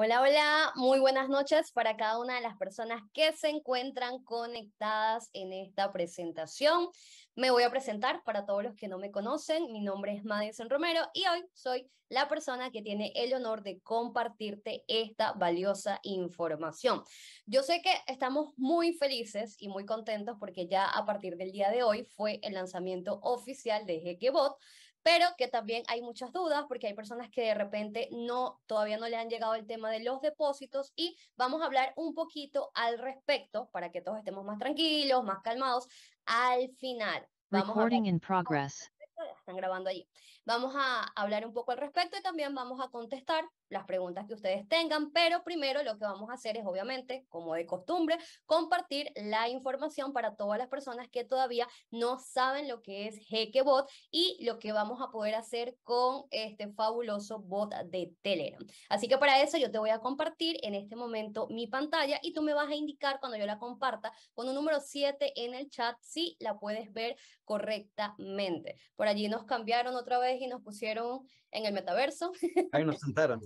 Hola, hola, muy buenas noches para cada una de las personas que se encuentran conectadas en esta presentación. Me voy a presentar para todos los que no me conocen. Mi nombre es Madison Romero y hoy soy la persona que tiene el honor de compartirte esta valiosa información. Yo sé que estamos muy felices y muy contentos porque ya a partir del día de hoy fue el lanzamiento oficial de Jequebot, pero que también hay muchas dudas porque hay personas que de repente no, todavía no le han llegado el tema de los depósitos y vamos a hablar un poquito al respecto para que todos estemos más tranquilos, más calmados al final. Vamos Recording in progress. Están grabando allí. Vamos a hablar un poco al respecto y también vamos a contestar las preguntas que ustedes tengan, pero primero lo que vamos a hacer es, obviamente, como de costumbre, compartir la información para todas las personas que todavía no saben lo que es Bot y lo que vamos a poder hacer con este fabuloso bot de Telegram. Así que para eso yo te voy a compartir en este momento mi pantalla y tú me vas a indicar cuando yo la comparta con un número 7 en el chat si la puedes ver correctamente. Por allí nos cambiaron otra vez y nos pusieron en el metaverso. Ahí nos sentaron.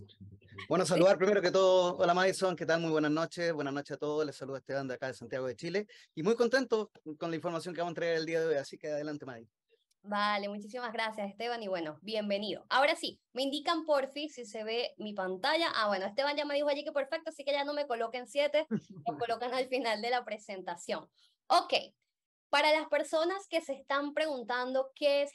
Bueno, saludar primero que todo. Hola Madison, ¿qué tal? Muy buenas noches. Buenas noches a todos. Les saludo a Esteban de acá de Santiago de Chile. Y muy contento con la información que vamos a entregar el día de hoy. Así que adelante, Madison. Vale, muchísimas gracias Esteban y bueno, bienvenido. Ahora sí, me indican por fin si se ve mi pantalla. Ah, bueno, Esteban ya me dijo allí que perfecto, así que ya no me coloquen siete, lo colocan al final de la presentación. Ok, para las personas que se están preguntando qué es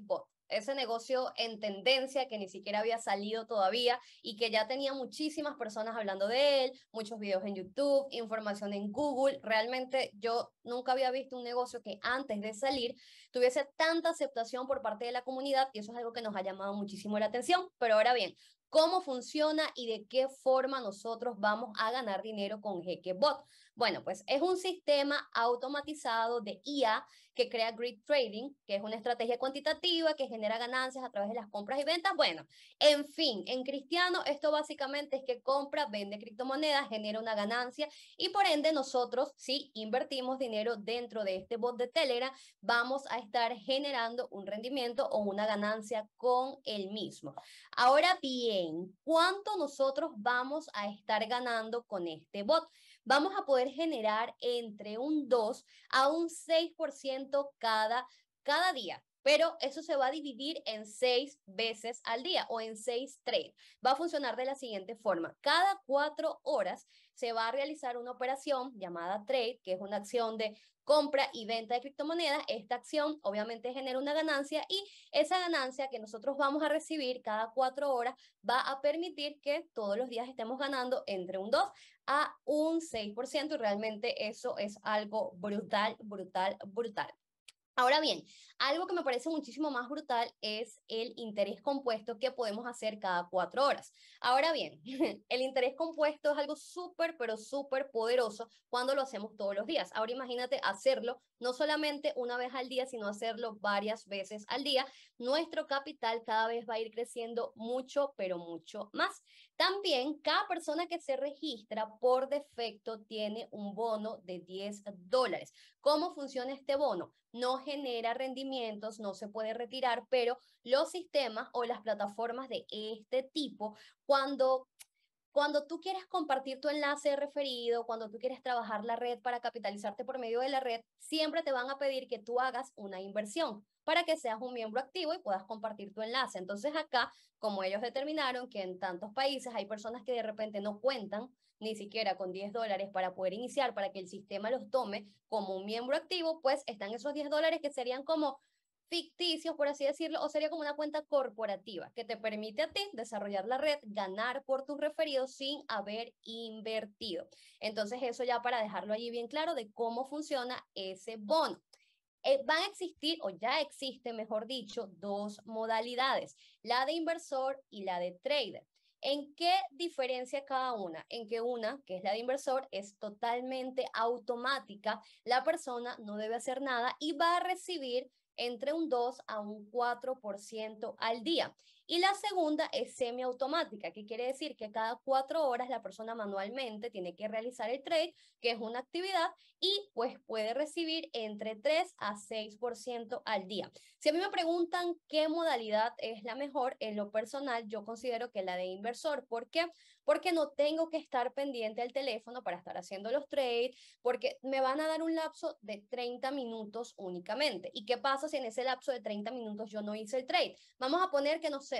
Bot ese negocio en tendencia que ni siquiera había salido todavía y que ya tenía muchísimas personas hablando de él, muchos videos en YouTube, información en Google. Realmente yo nunca había visto un negocio que antes de salir tuviese tanta aceptación por parte de la comunidad y eso es algo que nos ha llamado muchísimo la atención. Pero ahora bien, ¿cómo funciona y de qué forma nosotros vamos a ganar dinero con Bot? Bueno, pues es un sistema automatizado de IA que crea Grid Trading, que es una estrategia cuantitativa que genera ganancias a través de las compras y ventas. Bueno, en fin, en cristiano esto básicamente es que compra, vende criptomonedas, genera una ganancia y por ende nosotros, si invertimos dinero dentro de este bot de Telegram, vamos a estar generando un rendimiento o una ganancia con el mismo. Ahora bien, ¿cuánto nosotros vamos a estar ganando con este bot? vamos a poder generar entre un 2 a un 6% cada, cada día. Pero eso se va a dividir en seis veces al día o en seis trades. Va a funcionar de la siguiente forma. Cada cuatro horas se va a realizar una operación llamada trade, que es una acción de compra y venta de criptomonedas. Esta acción obviamente genera una ganancia y esa ganancia que nosotros vamos a recibir cada cuatro horas va a permitir que todos los días estemos ganando entre un 2 a un 6% y realmente eso es algo brutal, brutal, brutal. Ahora bien, algo que me parece muchísimo más brutal es el interés compuesto que podemos hacer cada cuatro horas. Ahora bien, el interés compuesto es algo súper, pero súper poderoso cuando lo hacemos todos los días. Ahora imagínate hacerlo no solamente una vez al día, sino hacerlo varias veces al día. Nuestro capital cada vez va a ir creciendo mucho, pero mucho más. También cada persona que se registra por defecto tiene un bono de 10 dólares. ¿Cómo funciona este bono? No genera rendimientos, no se puede retirar, pero los sistemas o las plataformas de este tipo, cuando cuando tú quieres compartir tu enlace referido, cuando tú quieres trabajar la red para capitalizarte por medio de la red, siempre te van a pedir que tú hagas una inversión para que seas un miembro activo y puedas compartir tu enlace. Entonces acá, como ellos determinaron que en tantos países hay personas que de repente no cuentan ni siquiera con 10 dólares para poder iniciar, para que el sistema los tome como un miembro activo, pues están esos 10 dólares que serían como ficticios, por así decirlo, o sería como una cuenta corporativa que te permite a ti desarrollar la red, ganar por tus referidos sin haber invertido. Entonces, eso ya para dejarlo allí bien claro de cómo funciona ese bono. Eh, van a existir, o ya existe, mejor dicho, dos modalidades, la de inversor y la de trader. ¿En qué diferencia cada una? En que una, que es la de inversor, es totalmente automática, la persona no debe hacer nada y va a recibir entre un 2 a un 4% al día. Y la segunda es semiautomática, que quiere decir que cada cuatro horas la persona manualmente tiene que realizar el trade, que es una actividad, y pues puede recibir entre 3 a 6% al día. Si a mí me preguntan qué modalidad es la mejor, en lo personal yo considero que la de inversor. ¿Por qué? Porque no tengo que estar pendiente al teléfono para estar haciendo los trades, porque me van a dar un lapso de 30 minutos únicamente. ¿Y qué pasa si en ese lapso de 30 minutos yo no hice el trade? Vamos a poner que no sé,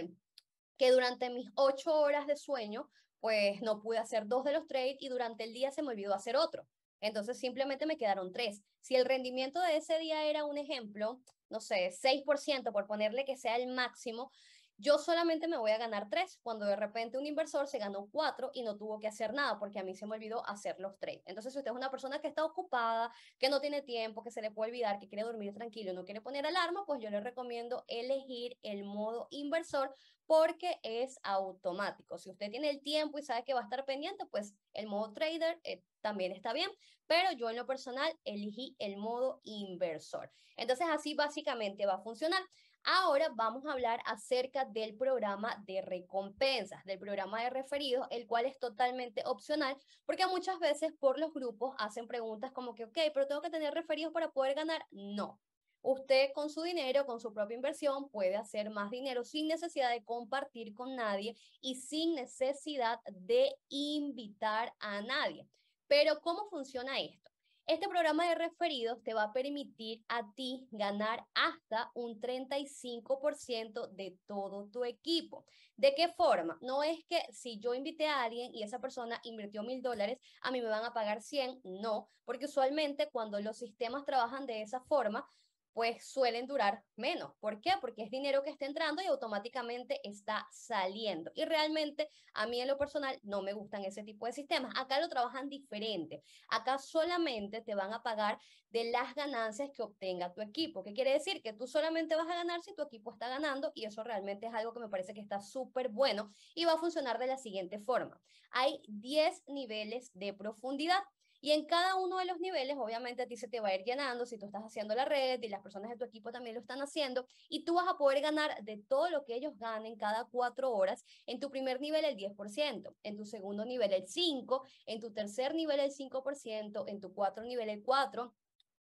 que durante mis ocho horas de sueño, pues no pude hacer dos de los trades y durante el día se me olvidó hacer otro. Entonces simplemente me quedaron tres. Si el rendimiento de ese día era un ejemplo, no sé, 6% por ponerle que sea el máximo, yo solamente me voy a ganar tres, cuando de repente un inversor se ganó cuatro y no tuvo que hacer nada porque a mí se me olvidó hacer los trades. Entonces, si usted es una persona que está ocupada, que no tiene tiempo, que se le puede olvidar, que quiere dormir tranquilo no quiere poner alarma, pues yo le recomiendo elegir el modo inversor porque es automático. Si usted tiene el tiempo y sabe que va a estar pendiente, pues el modo trader eh, también está bien, pero yo en lo personal elegí el modo inversor. Entonces así básicamente va a funcionar. Ahora vamos a hablar acerca del programa de recompensas, del programa de referidos, el cual es totalmente opcional, porque muchas veces por los grupos hacen preguntas como que, ok, pero tengo que tener referidos para poder ganar. No. Usted con su dinero, con su propia inversión, puede hacer más dinero sin necesidad de compartir con nadie y sin necesidad de invitar a nadie. Pero ¿cómo funciona esto? Este programa de referidos te va a permitir a ti ganar hasta un 35% de todo tu equipo. ¿De qué forma? No es que si yo invité a alguien y esa persona invirtió mil dólares, a mí me van a pagar 100. No, porque usualmente cuando los sistemas trabajan de esa forma, pues suelen durar menos. ¿Por qué? Porque es dinero que está entrando y automáticamente está saliendo. Y realmente a mí en lo personal no me gustan ese tipo de sistemas. Acá lo trabajan diferente. Acá solamente te van a pagar de las ganancias que obtenga tu equipo. ¿Qué quiere decir? Que tú solamente vas a ganar si tu equipo está ganando y eso realmente es algo que me parece que está súper bueno y va a funcionar de la siguiente forma. Hay 10 niveles de profundidad. Y en cada uno de los niveles, obviamente a ti se te va a ir llenando si tú estás haciendo la red y las personas de tu equipo también lo están haciendo. Y tú vas a poder ganar de todo lo que ellos ganen cada cuatro horas. En tu primer nivel el 10%, en tu segundo nivel el 5%, en tu tercer nivel el 5%, en tu cuatro nivel el 4%,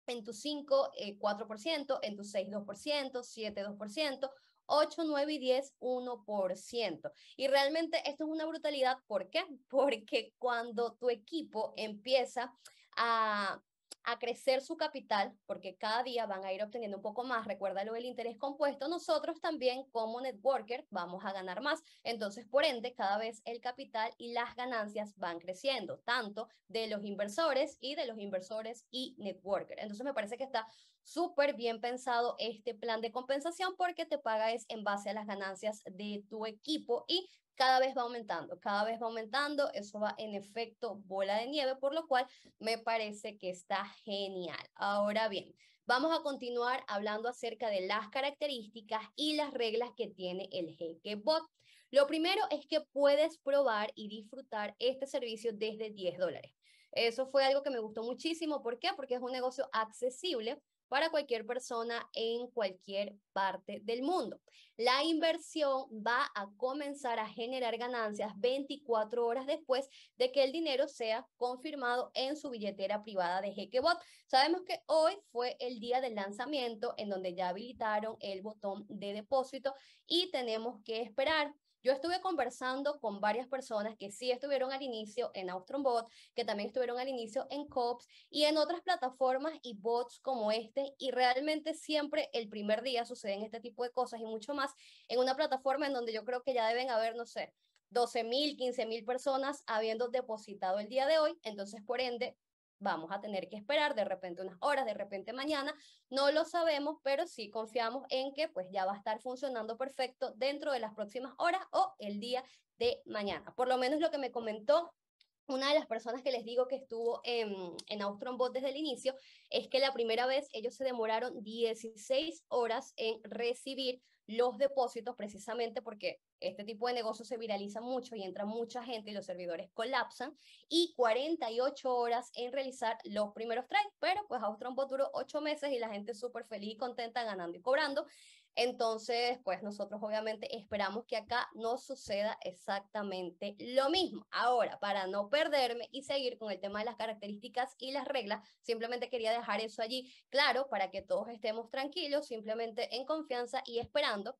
en tu 5, eh, 4%, en tu 6, 2%, 7, 2%, 8, 9 y 10, 1%. Y realmente esto es una brutalidad. ¿Por qué? Porque cuando tu equipo empieza a a crecer su capital, porque cada día van a ir obteniendo un poco más, recuérdalo el interés compuesto, nosotros también como networker vamos a ganar más. Entonces, por ende, cada vez el capital y las ganancias van creciendo, tanto de los inversores y de los inversores y networker. Entonces, me parece que está súper bien pensado este plan de compensación porque te paga es en base a las ganancias de tu equipo y cada vez va aumentando, cada vez va aumentando, eso va en efecto bola de nieve, por lo cual me parece que está genial. Ahora bien, vamos a continuar hablando acerca de las características y las reglas que tiene el Bot. Lo primero es que puedes probar y disfrutar este servicio desde 10 dólares. Eso fue algo que me gustó muchísimo. ¿Por qué? Porque es un negocio accesible para cualquier persona en cualquier parte del mundo. La inversión va a comenzar a generar ganancias 24 horas después de que el dinero sea confirmado en su billetera privada de Jequebot. Sabemos que hoy fue el día del lanzamiento en donde ya habilitaron el botón de depósito y tenemos que esperar yo estuve conversando con varias personas que sí estuvieron al inicio en Austronbot, que también estuvieron al inicio en COPS y en otras plataformas y bots como este. Y realmente siempre el primer día suceden este tipo de cosas y mucho más en una plataforma en donde yo creo que ya deben haber, no sé, 12 mil, 15 mil personas habiendo depositado el día de hoy. Entonces, por ende, vamos a tener que esperar de repente unas horas, de repente mañana, no lo sabemos, pero sí confiamos en que pues ya va a estar funcionando perfecto dentro de las próximas horas o el día de mañana. Por lo menos lo que me comentó una de las personas que les digo que estuvo en, en Bot desde el inicio es que la primera vez ellos se demoraron 16 horas en recibir los depósitos precisamente porque este tipo de negocio se viraliza mucho y entra mucha gente y los servidores colapsan y 48 horas en realizar los primeros trades, pero pues Bot duró 8 meses y la gente súper feliz y contenta ganando y cobrando. Entonces, pues nosotros obviamente esperamos que acá no suceda exactamente lo mismo. Ahora, para no perderme y seguir con el tema de las características y las reglas, simplemente quería dejar eso allí claro para que todos estemos tranquilos, simplemente en confianza y esperando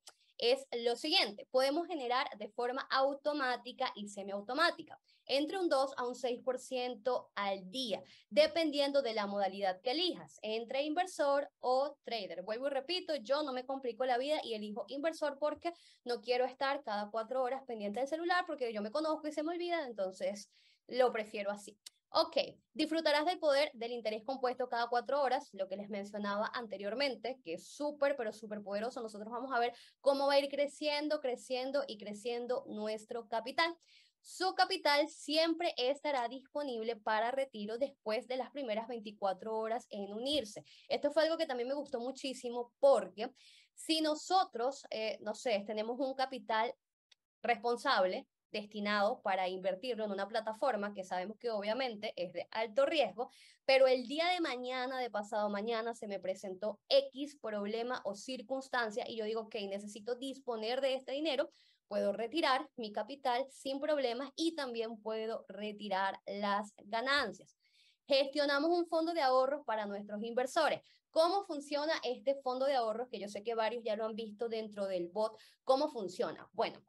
es lo siguiente, podemos generar de forma automática y semiautomática entre un 2 a un 6% al día, dependiendo de la modalidad que elijas, entre inversor o trader. Vuelvo y repito, yo no me complico la vida y elijo inversor porque no quiero estar cada cuatro horas pendiente del celular porque yo me conozco y se me olvida, entonces lo prefiero así. Ok, disfrutarás del poder del interés compuesto cada cuatro horas, lo que les mencionaba anteriormente, que es súper, pero súper poderoso. Nosotros vamos a ver cómo va a ir creciendo, creciendo y creciendo nuestro capital. Su capital siempre estará disponible para retiro después de las primeras 24 horas en unirse. Esto fue algo que también me gustó muchísimo porque si nosotros, eh, no sé, tenemos un capital responsable, destinado para invertirlo en una plataforma que sabemos que obviamente es de alto riesgo, pero el día de mañana, de pasado mañana, se me presentó X problema o circunstancia y yo digo, ok, necesito disponer de este dinero, puedo retirar mi capital sin problemas y también puedo retirar las ganancias. Gestionamos un fondo de ahorros para nuestros inversores. ¿Cómo funciona este fondo de ahorros? Que yo sé que varios ya lo han visto dentro del bot. ¿Cómo funciona? Bueno,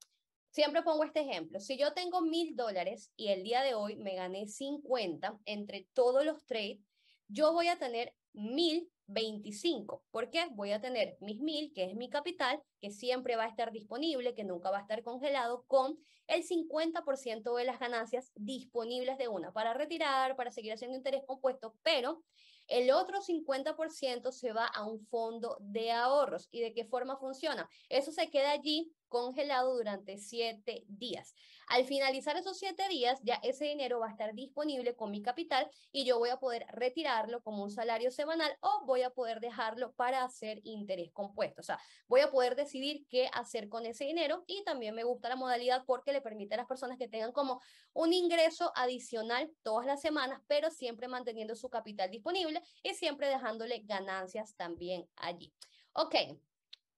Siempre pongo este ejemplo. Si yo tengo mil dólares y el día de hoy me gané 50 entre todos los trades, yo voy a tener mil 25. ¿Por qué? Voy a tener mis mil, que es mi capital, que siempre va a estar disponible, que nunca va a estar congelado, con el 50% de las ganancias disponibles de una para retirar, para seguir haciendo interés compuesto, pero el otro 50% se va a un fondo de ahorros. ¿Y de qué forma funciona? Eso se queda allí congelado durante siete días. Al finalizar esos siete días, ya ese dinero va a estar disponible con mi capital y yo voy a poder retirarlo como un salario semanal o voy a poder dejarlo para hacer interés compuesto. O sea, voy a poder decidir qué hacer con ese dinero y también me gusta la modalidad porque le permite a las personas que tengan como un ingreso adicional todas las semanas, pero siempre manteniendo su capital disponible y siempre dejándole ganancias también allí. Ok,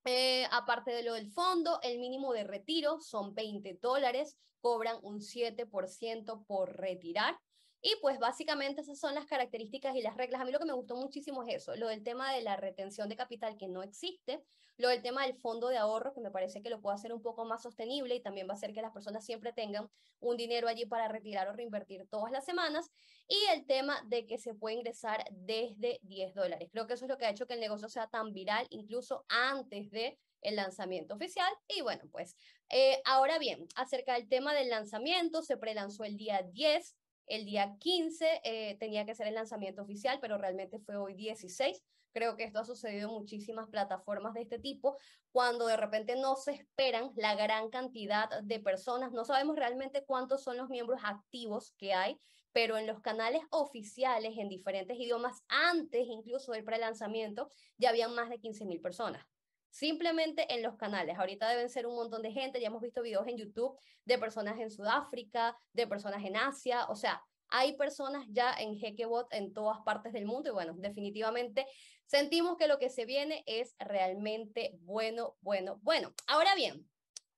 eh, aparte de lo del fondo, el mínimo de retiro son 20 dólares, cobran un 7% por retirar. Y pues básicamente esas son las características y las reglas. A mí lo que me gustó muchísimo es eso, lo del tema de la retención de capital que no existe, lo del tema del fondo de ahorro que me parece que lo puede hacer un poco más sostenible y también va a hacer que las personas siempre tengan un dinero allí para retirar o reinvertir todas las semanas y el tema de que se puede ingresar desde 10 dólares. Creo que eso es lo que ha hecho que el negocio sea tan viral incluso antes de el lanzamiento oficial. Y bueno, pues eh, ahora bien, acerca del tema del lanzamiento, se prelanzó el día 10, el día 15 eh, tenía que ser el lanzamiento oficial, pero realmente fue hoy 16. Creo que esto ha sucedido en muchísimas plataformas de este tipo, cuando de repente no se esperan la gran cantidad de personas. No sabemos realmente cuántos son los miembros activos que hay, pero en los canales oficiales en diferentes idiomas, antes incluso del prelanzamiento, ya habían más de 15.000 personas. Simplemente en los canales. Ahorita deben ser un montón de gente. Ya hemos visto videos en YouTube de personas en Sudáfrica, de personas en Asia. O sea, hay personas ya en Hekebot en todas partes del mundo y bueno, definitivamente sentimos que lo que se viene es realmente bueno, bueno, bueno. Ahora bien,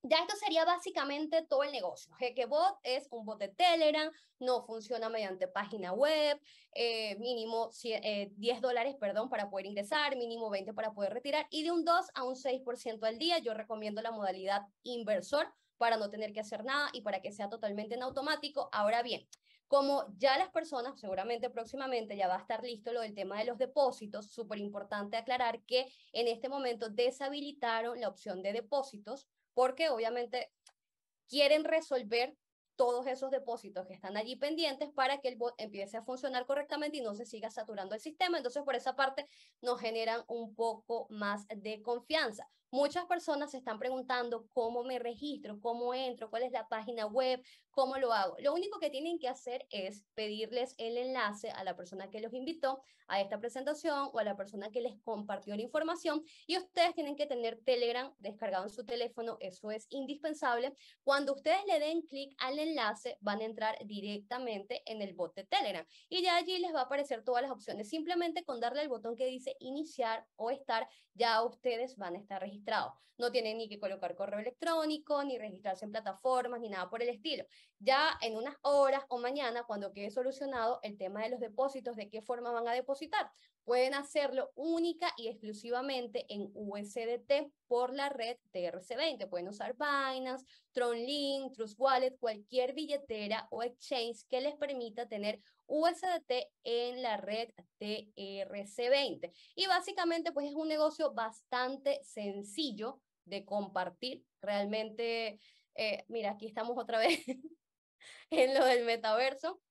ya esto sería básicamente todo el negocio. Bot es un bot de Telegram, no funciona mediante página web, eh, mínimo 10 eh, dólares, perdón, para poder ingresar, mínimo 20 para poder retirar y de un 2 a un 6% al día. Yo recomiendo la modalidad inversor para no tener que hacer nada y para que sea totalmente en automático. Ahora bien, como ya las personas, seguramente próximamente ya va a estar listo lo del tema de los depósitos, súper importante aclarar que en este momento deshabilitaron la opción de depósitos porque obviamente quieren resolver todos esos depósitos que están allí pendientes para que el bot empiece a funcionar correctamente y no se siga saturando el sistema. Entonces, por esa parte, nos generan un poco más de confianza. Muchas personas se están preguntando cómo me registro, cómo entro, cuál es la página web, cómo lo hago. Lo único que tienen que hacer es pedirles el enlace a la persona que los invitó a esta presentación o a la persona que les compartió la información y ustedes tienen que tener Telegram descargado en su teléfono, eso es indispensable. Cuando ustedes le den clic al enlace, van a entrar directamente en el bot de Telegram y ya allí les va a aparecer todas las opciones. Simplemente con darle al botón que dice iniciar o estar, ya ustedes van a estar registrados. No tienen ni que colocar correo electrónico, ni registrarse en plataformas, ni nada por el estilo. Ya en unas horas o mañana, cuando quede solucionado el tema de los depósitos, de qué forma van a depositar, pueden hacerlo única y exclusivamente en USDT por la red TRC20. Pueden usar Binance, TronLink, Trust Wallet, cualquier billetera o exchange que les permita tener USDT en la red TRC20. Y básicamente pues es un negocio bastante sencillo de compartir. Realmente, eh, mira, aquí estamos otra vez en lo del metaverso.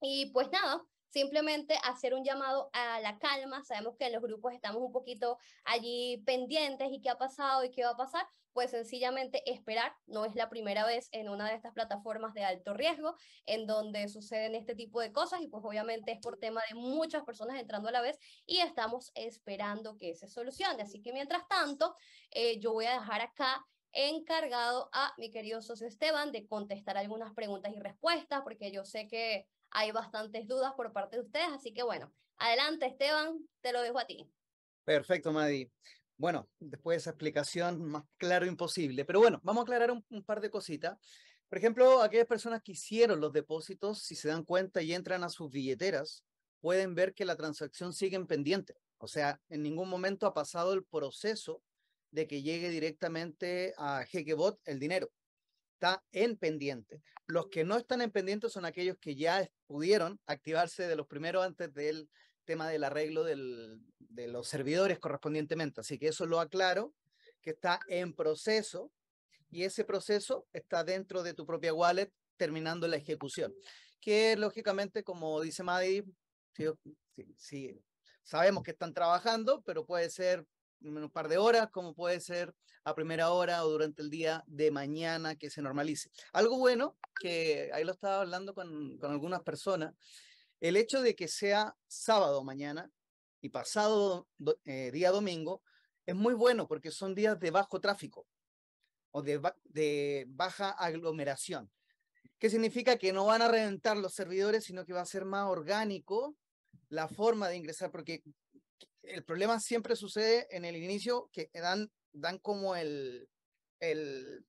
Y pues nada, simplemente hacer un llamado a la calma. Sabemos que en los grupos estamos un poquito allí pendientes y qué ha pasado y qué va a pasar. Pues sencillamente esperar. No es la primera vez en una de estas plataformas de alto riesgo en donde suceden este tipo de cosas y pues obviamente es por tema de muchas personas entrando a la vez y estamos esperando que se solucione. Así que mientras tanto, eh, yo voy a dejar acá encargado a mi querido socio Esteban de contestar algunas preguntas y respuestas, porque yo sé que hay bastantes dudas por parte de ustedes, así que bueno, adelante Esteban, te lo dejo a ti. Perfecto, Madi. Bueno, después de esa explicación, más claro imposible, pero bueno, vamos a aclarar un, un par de cositas. Por ejemplo, aquellas personas que hicieron los depósitos, si se dan cuenta y entran a sus billeteras, pueden ver que la transacción sigue en pendiente. O sea, en ningún momento ha pasado el proceso de que llegue directamente a Jequebot el dinero está en pendiente. Los que no están en pendiente son aquellos que ya pudieron activarse de los primeros antes del tema del arreglo del, de los servidores correspondientemente. Así que eso lo aclaro, que está en proceso y ese proceso está dentro de tu propia wallet terminando la ejecución. Que lógicamente, como dice Maddy, sí, sabemos que están trabajando, pero puede ser un par de horas, como puede ser a primera hora o durante el día de mañana que se normalice. Algo bueno, que ahí lo estaba hablando con, con algunas personas, el hecho de que sea sábado mañana y pasado eh, día domingo es muy bueno porque son días de bajo tráfico o de, baja aglomeración. ¿Qué significa? Que no van a reventar los servidores, sino que va a ser más orgánico la forma de ingresar, porque el problema siempre sucede en el inicio que dan, dan como el, el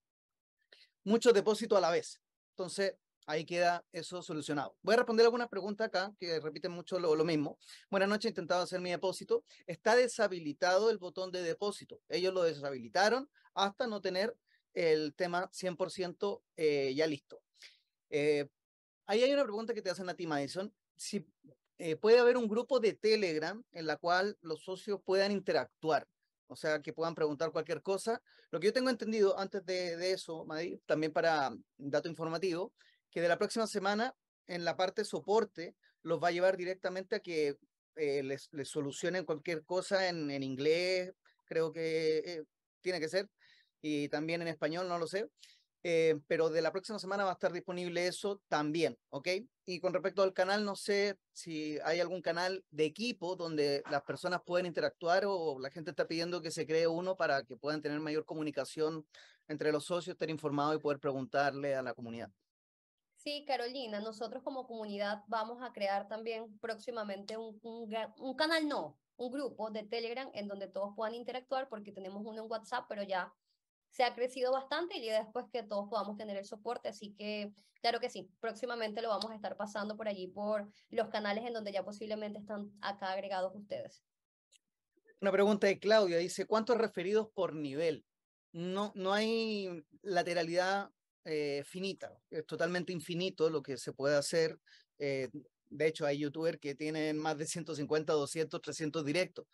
mucho depósito a la vez. Entonces, ahí queda eso solucionado. Voy a responder algunas preguntas acá que repiten mucho lo, lo mismo. Buenas noches, he intentado hacer mi depósito. Está deshabilitado el botón de depósito. Ellos lo deshabilitaron hasta no tener el tema 100% eh, ya listo. Eh, ahí hay una pregunta que te hacen a ti, Madison. Si eh, puede haber un grupo de Telegram en la cual los socios puedan interactuar, o sea, que puedan preguntar cualquier cosa. Lo que yo tengo entendido antes de, eso, también para dato informativo, que de la próxima semana en la parte soporte los va a llevar directamente a que eh, les, solucionen cualquier cosa en, en inglés, creo que eh, tiene que ser, y también en español, no lo sé. Eh, pero de la próxima semana va a estar disponible eso también, ¿ok? Y con respecto al canal, no sé si hay algún canal de equipo donde las personas pueden interactuar o la gente está pidiendo que se cree uno para que puedan tener mayor comunicación entre los socios, estar informados y poder preguntarle a la comunidad. Sí, Carolina, nosotros como comunidad vamos a crear también próximamente un, un, un canal, no, un grupo de Telegram en donde todos puedan interactuar porque tenemos uno en WhatsApp, pero ya se ha crecido bastante y después que todos podamos tener el soporte, así que claro que sí, próximamente lo vamos a estar pasando por allí por los canales en donde ya posiblemente están acá agregados ustedes. Una pregunta de Claudia, dice, ¿cuántos referidos por nivel? No, no hay lateralidad eh, finita, es totalmente infinito lo que se puede hacer. Eh, de hecho, hay youtubers que tienen más de 150, 200, 300 directos.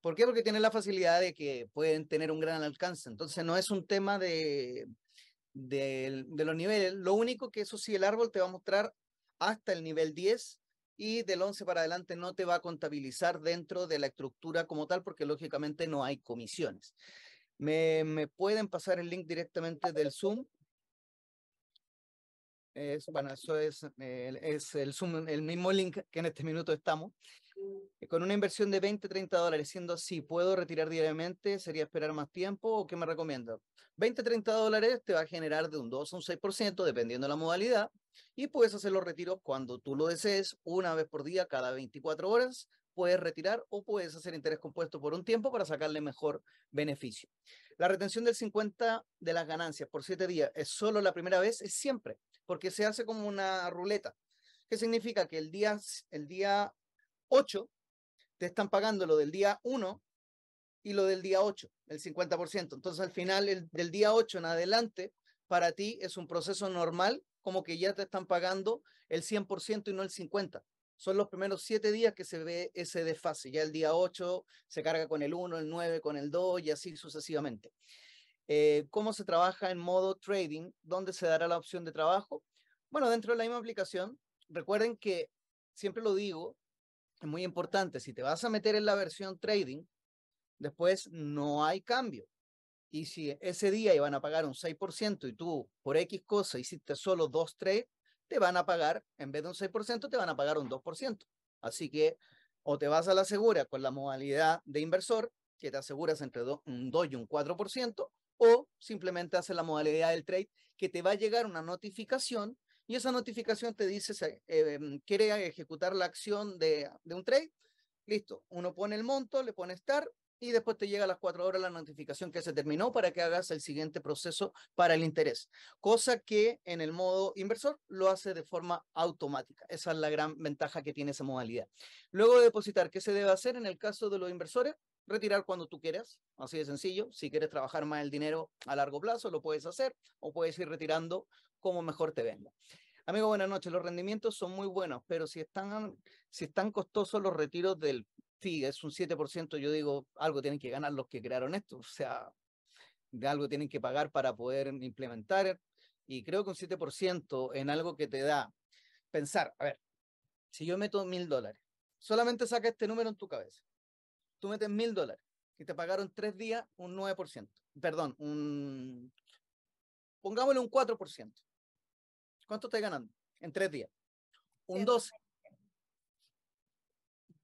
¿Por qué? Porque tienen la facilidad de que pueden tener un gran alcance. Entonces no es un tema de, de, los niveles. Lo único que eso sí, el árbol te va a mostrar hasta el nivel 10 y del 11 para adelante no te va a contabilizar dentro de la estructura como tal porque lógicamente no hay comisiones. ¿Me, pueden pasar el link directamente del Zoom? Bueno, eso es, es el Zoom, el mismo link que en este minuto estamos. Eh, con una inversión de 20, 30 dólares, siendo así, ¿puedo retirar diariamente? ¿Sería esperar más tiempo o qué me recomienda? 20, 30 dólares te va a generar de un 2 a un 6%, dependiendo de la modalidad, y puedes hacer los retiros cuando tú lo desees, una vez por día, cada 24 horas, puedes retirar o puedes hacer interés compuesto por un tiempo para sacarle mejor beneficio. La retención del 50 de las ganancias por siete días es solo la primera vez, es siempre, porque se hace como una ruleta. ¿Qué significa? Que el día, el día 8 te están pagando lo del día 1 y lo del día 8, el 50%. Entonces, al final, el, del día 8 en adelante, para ti es un proceso normal, como que ya te están pagando el 100% y no el 50%. Son los primeros siete días que se ve ese desfase. Ya el día 8 se carga con el 1, el 9 con el 2 y así sucesivamente. Eh, ¿Cómo se trabaja en modo trading? ¿Dónde se dará la opción de trabajo? Bueno, dentro de la misma aplicación, recuerden que siempre lo digo, es muy importante, si te vas a meter en la versión trading, después no hay cambio. Y si ese día iban a pagar un 6% y tú por X cosa hiciste solo dos trades, te van a pagar, en vez de un 6%, te van a pagar un 2%. Así que o te vas a la segura con la modalidad de inversor, que te aseguras entre un 2 y un 4%, o simplemente haces la modalidad del trade, que te va a llegar una notificación y esa notificación te dice, eh, quiere ejecutar la acción de, de un trade, listo, uno pone el monto, le pone start y después te llega a las cuatro horas la notificación que se terminó para que hagas el siguiente proceso para el interés, cosa que en el modo inversor lo hace de forma automática. Esa es la gran ventaja que tiene esa modalidad. Luego de depositar, ¿qué se debe hacer en el caso de los inversores? Retirar cuando tú quieras, así de sencillo. Si quieres trabajar más el dinero a largo plazo, lo puedes hacer o puedes ir retirando como mejor te venga. Amigo, buenas noches. Los rendimientos son muy buenos, pero si están, si están costosos los retiros del sí, es un 7%, yo digo, algo tienen que ganar los que crearon esto, o sea, de algo tienen que pagar para poder implementar, y creo que un 7% en algo que te da, pensar, a ver, si yo meto mil dólares, solamente saca este número en tu cabeza, tú metes mil dólares y te pagaron tres días un 9%, perdón, un, pongámosle un 4%. ¿Cuánto estás ganando en tres días? Un 12.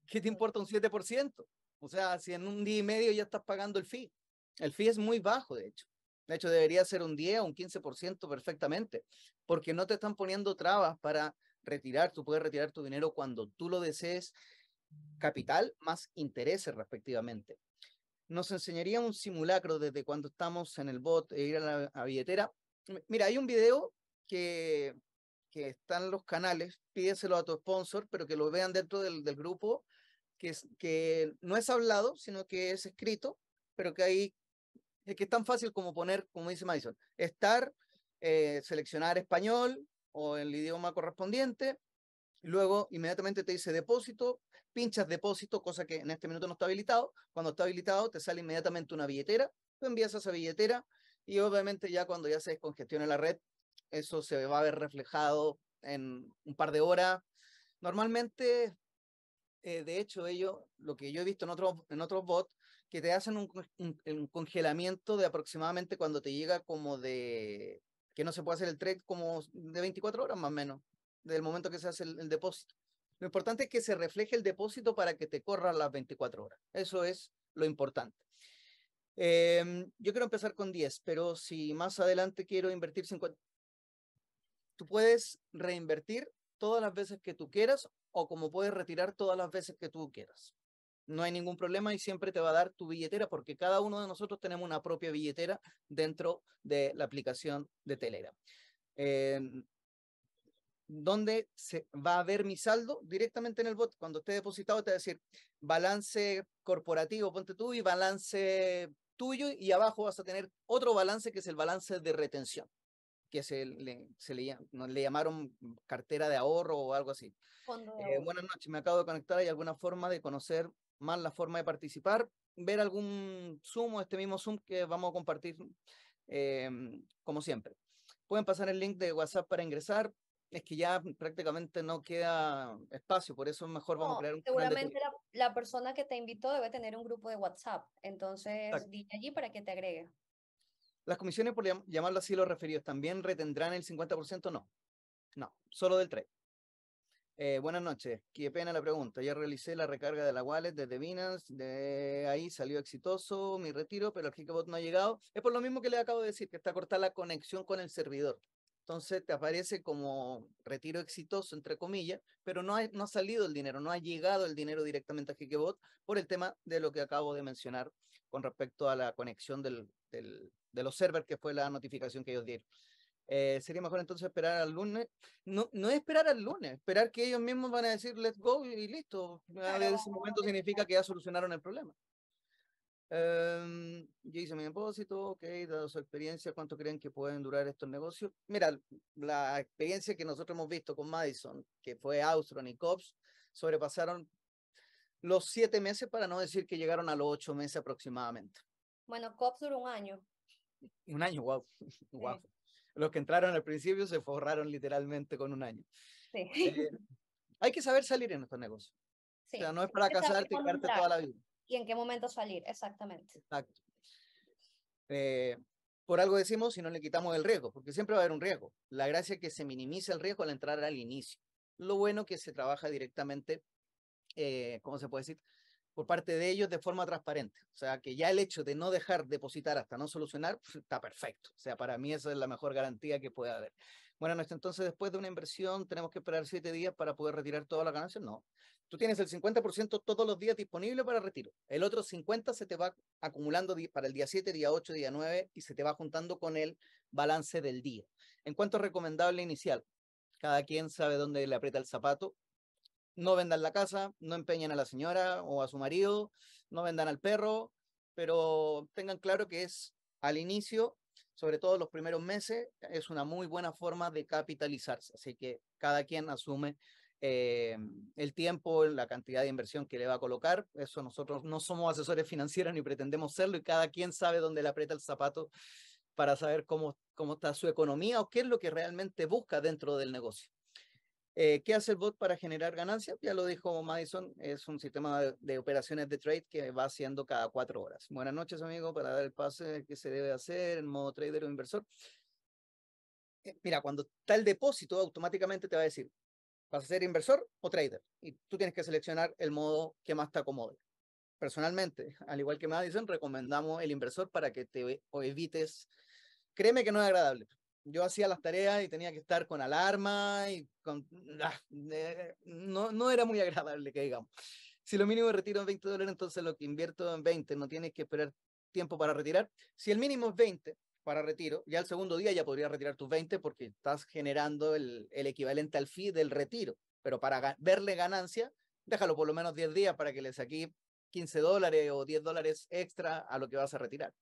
¿qué te importa un 7%? O sea, si en un día y medio ya estás pagando el fee. El fee es muy bajo, de hecho. De hecho, debería ser un 10 o un 15% perfectamente, porque no te están poniendo trabas para retirar. Tú puedes retirar tu dinero cuando tú lo desees, capital más intereses respectivamente. Nos enseñaría un simulacro desde cuando estamos en el bot e ir a la billetera. Mira, hay un video que, que está en los canales, pídeselo a tu sponsor, pero que lo vean dentro del, del grupo que, es, que no es hablado, sino que es escrito, pero que ahí es que es tan fácil como poner, como dice Madison, estar, eh, seleccionar español o el idioma correspondiente, luego inmediatamente te dice depósito, pinchas depósito, cosa que en este minuto no está habilitado. Cuando está habilitado, te sale inmediatamente una billetera, tú envías esa billetera y obviamente ya cuando ya se descongestione la red, eso se va a ver reflejado en un par de horas. Normalmente eh, de hecho, ellos, lo que yo he visto en otros en otros bots, que te hacen un, un, congelamiento de aproximadamente cuando te llega como de, que no se puede hacer el trade como de 24 horas más o menos, del momento que se hace el, depósito. Lo importante es que se refleje el depósito para que te corra las 24 horas. Eso es lo importante. Em, yo quiero empezar con 10, pero si más adelante quiero invertir 50, tú puedes reinvertir todas las veces que tú quieras o como puedes retirar todas las veces que tú quieras. No hay ningún problema y siempre te va a dar tu billetera porque cada uno de nosotros tenemos una propia billetera dentro de la aplicación de Telegram. Donde se va a ver mi saldo directamente en el bot. Cuando esté depositado te va a decir balance corporativo, ponte tú, y balance tuyo, y abajo vas a tener otro balance que es el balance de retención que se le, se le, le llamaron cartera de ahorro o algo así. Eh, buenas noches, me acabo de conectar. ¿Hay alguna forma de conocer más la forma de participar? Ver algún Zoom o este mismo Zoom que vamos a compartir em, como siempre. Pueden pasar el link de WhatsApp para ingresar. Es que ya prácticamente no queda espacio, por eso mejor vamos a crear un Seguramente la, la, persona que te invitó debe tener un grupo de WhatsApp. Entonces, di allí para que te agregue. Las comisiones, por llamarlo así, los referidos, ¿también retendrán el 50%? No, no, solo del trade. Eh, buenas noches, qué pena la pregunta. Ya realicé la recarga de la wallet desde Binance, de ahí salió exitoso mi retiro, pero el Kikabot no ha llegado. Es por lo mismo que le acabo de decir, que está cortada la conexión con el servidor. Entonces te aparece como retiro exitoso, entre comillas, pero no ha, no ha salido el dinero, no ha llegado el dinero directamente a Kikebot por el tema de lo que acabo de mencionar con respecto a la conexión del, del, de los servers, que fue la notificación que ellos dieron. Eh, sería mejor entonces esperar al lunes. No, no es esperar al lunes, esperar que ellos mismos van a decir let's go y listo. En ese momento significa que ya solucionaron el problema. Um, yo hice mi depósito, ok, dado su experiencia, ¿cuánto creen que pueden durar estos negocios? Mira, la experiencia que nosotros hemos visto con Madison, que fue Austron y Cops, sobrepasaron los siete meses, para no decir que llegaron a los ocho meses aproximadamente. Bueno, Cops duró un año. Un año, wow. wow. Los que entraron al principio se forraron literalmente con un año. Sí. Eh, hay que saber salir en estos negocios. Sí. O sea, no es para casarte y quedarte toda la vida y en qué momento salir, exactamente. Eh, por algo decimos si no le quitamos el riesgo, porque siempre va a haber un riesgo. La gracia es que se minimice el riesgo al entrar al inicio. Lo bueno que se trabaja directamente, eh, ¿cómo se puede decir? Por parte de ellos de forma transparente. O sea, que ya el hecho de no dejar depositar hasta no solucionar, pues, está perfecto. O sea, para mí esa es la mejor garantía que puede haber. Bueno, entonces después de una inversión tenemos que esperar siete días para poder retirar toda la ganancia. No, tú tienes el 50% todos los días disponible para retiro. El otro 50% se te va acumulando para el día 7, día 8, día 9 y se te va juntando con el balance del día. En cuanto a recomendable inicial, cada quien sabe dónde le aprieta el zapato. No vendan la casa, no empeñen a la señora o a su marido, no vendan al perro, pero tengan claro que es al inicio, sobre todo los primeros meses, es una muy buena forma de capitalizarse. Así que cada quien asume eh, el tiempo, la cantidad de inversión que le va a colocar. Eso nosotros no somos asesores financieros ni pretendemos serlo y cada quien sabe dónde le aprieta el zapato para saber cómo, cómo está su economía o qué es lo que realmente busca dentro del negocio. Eh, ¿Qué hace el bot para generar ganancias? Ya lo dijo Madison, es un sistema de, operaciones de trade que va haciendo cada cuatro horas. Buenas noches, amigo, para dar el pase que se debe hacer en modo trader o inversor. Eh, mira, cuando está el depósito, automáticamente te va a decir, ¿Vas a ser inversor o trader? Y tú tienes que seleccionar el modo que más te acomode. Personalmente, al igual que Madison, recomendamos el inversor para que te o evites. Créeme que no es agradable. Yo hacía las tareas y tenía que estar con alarma y con. Ah, no, no era muy agradable, que digamos. Si lo mínimo retiro es 20 dólares, entonces lo que invierto en 20 no tienes que esperar tiempo para retirar. Si el mínimo es 20, para retiro, ya el segundo día ya podrías retirar tus 20 porque estás generando el, equivalente al fee del retiro. Pero para verle ganancia, déjalo por lo menos 10 días para que le saque 15 dólares o 10 dólares extra a lo que vas a retirar.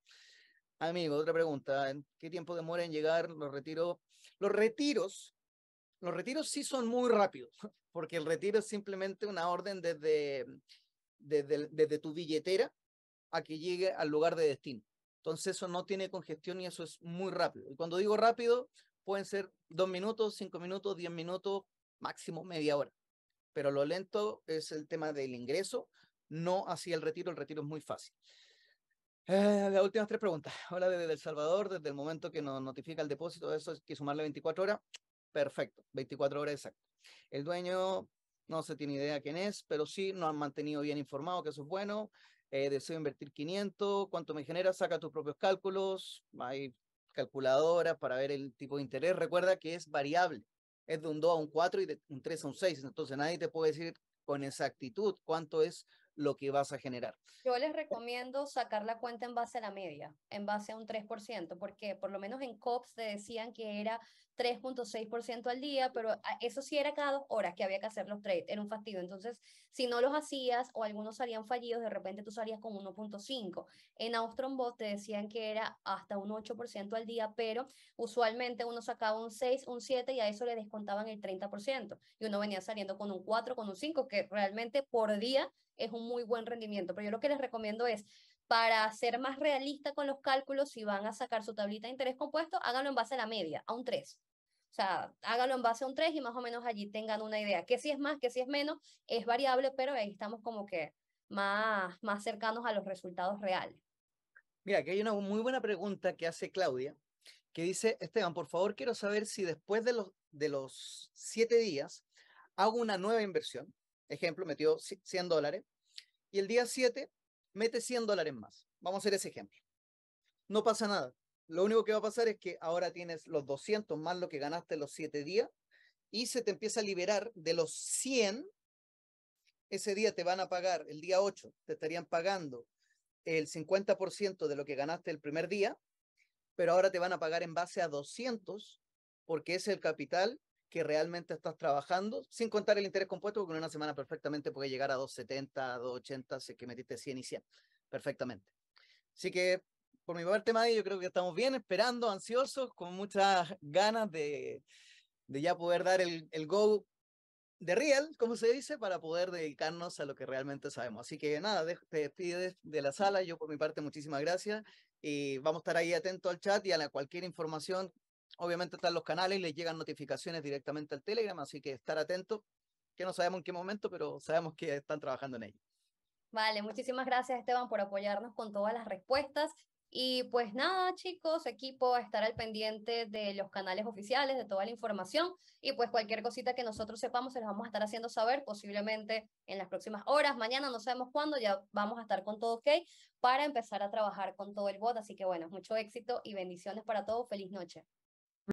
Amigo, otra pregunta. ¿En qué tiempo demora en llegar los retiros? Los retiros, los retiros sí son muy rápidos, porque el retiro es simplemente una orden desde, desde, desde tu billetera a que llegue al lugar de destino. Entonces eso no tiene congestión y eso es muy rápido. Y cuando digo rápido, pueden ser dos minutos, cinco minutos, diez minutos, máximo media hora. Pero lo lento es el tema del ingreso, no así el retiro. El retiro es muy fácil. Eh, las últimas tres preguntas. Hola desde El Salvador, desde el momento que nos notifica el depósito, eso es que sumarle 24 horas. Perfecto, 24 horas exacto. El dueño no se tiene idea quién es, pero sí nos han mantenido bien informados, que eso es bueno eh, deseo invertir 500, cuánto me genera, saca tus propios cálculos, hay calculadoras para ver el tipo de interés, recuerda que es variable, es de un 2 a un 4 y de un 3 a un 6, entonces nadie te puede decir con exactitud cuánto es lo que vas a generar. Yo les recomiendo sacar la cuenta en base a la media, en base a un 3%, porque por lo menos en COPS te decían que era 3.6% al día, pero eso sí era cada dos horas que había que hacer los trades, era un fastidio. Entonces, si no los hacías o algunos salían fallidos, de repente tú salías con 1.5. En Austron Bot te decían que era hasta un 8% al día, pero usualmente uno sacaba un 6, un 7 y a eso le descontaban el 30%. Y uno venía saliendo con un 4, con un 5, que realmente por día es un muy buen rendimiento. Pero yo lo que les recomiendo es para ser más realista con los cálculos, si van a sacar su tablita de interés compuesto, háganlo en base a la media, a un 3. O sea, háganlo en base a un 3 y más o menos allí tengan una idea. Que si es más, que si es menos, es variable, pero ahí estamos como que más, más cercanos a los resultados reales. Mira, aquí hay una muy buena pregunta que hace Claudia, que dice, Esteban, por favor, quiero saber si después de los, de los siete días hago una nueva inversión. Ejemplo, metió 100 dólares y el día 7 mete 100 dólares más. Vamos a hacer ese ejemplo. No pasa nada. Lo único que va a pasar es que ahora tienes los 200 más lo que ganaste los 7 días y se te empieza a liberar de los 100. Ese día te van a pagar, el día 8, te estarían pagando el 50% de lo que ganaste el primer día, pero ahora te van a pagar en base a 200 porque es el capital que realmente estás trabajando, sin contar el interés compuesto, porque en una semana perfectamente puede llegar a 270, 280, si es que metiste 100 y 100, perfectamente. Así que, por mi parte, Maddy, yo creo que estamos bien, esperando, ansiosos, con muchas ganas de, ya poder dar el, el go de real, como se dice, para poder dedicarnos a lo que realmente sabemos. Así que nada, te despides de la sala. Yo por mi parte, muchísimas gracias. Y vamos a estar ahí atentos al chat y a la, cualquier información Obviamente están los canales, les llegan notificaciones directamente al Telegram, así que estar atentos, que no sabemos en qué momento, pero sabemos que están trabajando en ello. Vale, muchísimas gracias Esteban por apoyarnos con todas las respuestas. Y pues nada, chicos, equipo, estar al pendiente de los canales oficiales, de toda la información. Y pues cualquier cosita que nosotros sepamos, se los vamos a estar haciendo saber, posiblemente en las próximas horas, mañana, no sabemos cuándo, ya vamos a estar con todo ok para empezar a trabajar con todo el bot. Así que bueno, mucho éxito y bendiciones para todos. Feliz noche.